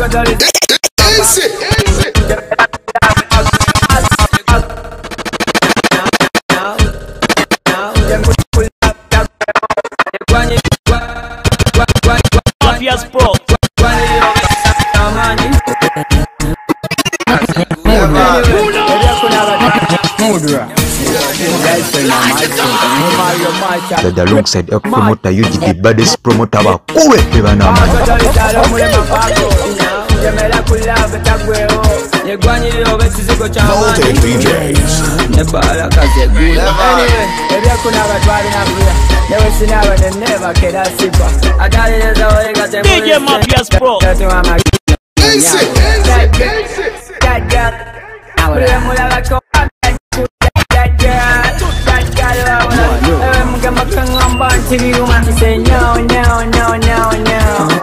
Easy. Dada a promoter you baddest promoter Temela kulaba tagweo Yegwanyiyo besiziko kyamani Nebala kazegula Anyway, ebyakuna abatwali nabula Newe sinaba neneba kera sikwa. Atalireza olinga temuli DJ Mathias Pro Tetewa makina Exit, exit, exit That girl Awala Mulaba kwa That girl That girl Awala Ewe mgamba kangamba Ntiri uma Senyo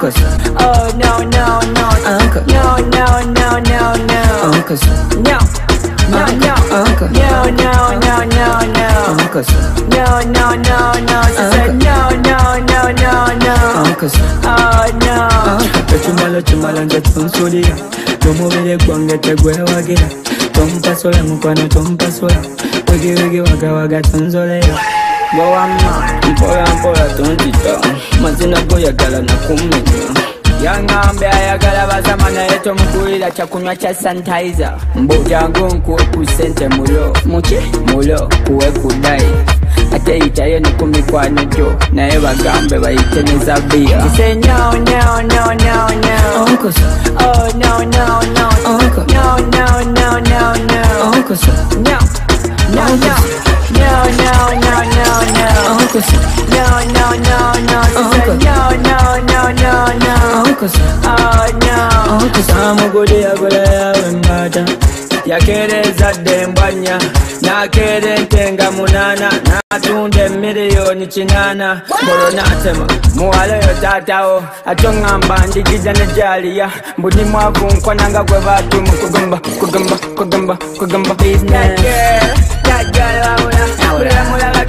Uncles. Oh no no no. Uncle. No no no no no. Uncles. No. No no. Uncle. No no no no no. Uncles. No no no no. Sister. No no no no no. Uncles. Oh no. Chumalo chumalo njatunsulia tumubire gwange tegwewagira tompasola mukwano tompasola wegewege wagawaga tunzoleyo gwewamma mpoya mpoya tontita mazina goyagala nakumenya gala ayagala bazama naye tomugulira kyakunywa kya sanitizer. Mbujangu nkuwe ku sente mulo. Muki mulo kuwe kudai. Ate yitayo ne ku mikwano gyo naye bagambe bayite ne zabiya Say no, no, no, Uncles. No, no, no, no, sister. No, no, no, no, no. Uncles. Oh, no. Uncles. Amugudi agulaya wembata. yakereza ddembwa nnya n'akeera entenga munaana n'atunda emiliyoni kinaana ngolo n'atema muwalayo taatawo ate oŋŋamba ndigiza ne gyaliya mbuni mwavu nkwananga gwe baatuma kugamba kugamba kugamba kugamba business. That girl, that girl, I wanna, I wanna, I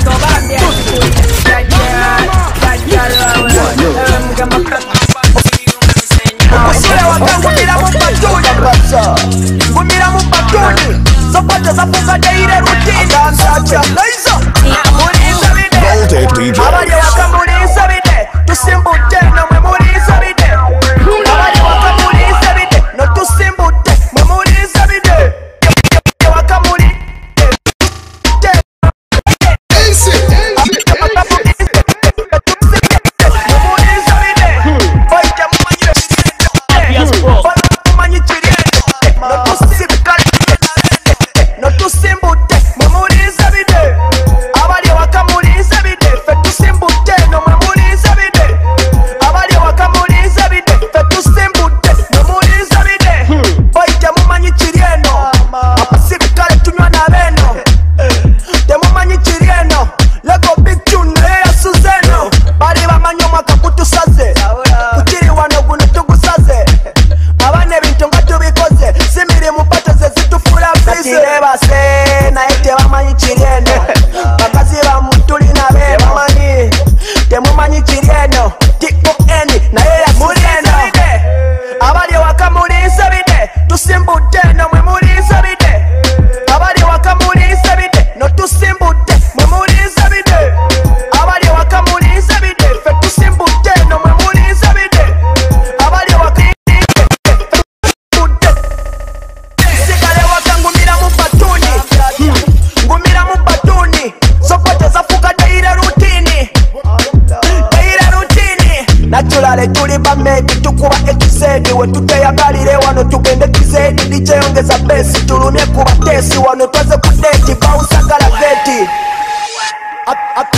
tulale tuli bameeki tukuba ekiseedi wetuteyagalire wano tugende kiseedi dijeyongeza besi tulumye kuba tesi. Wano twaze kudeti bawusagala geti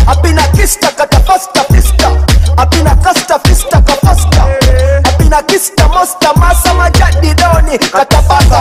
apina kista kata fasta fista apina kasta fista kafasta apina kista mosta masa majadidoni katapaka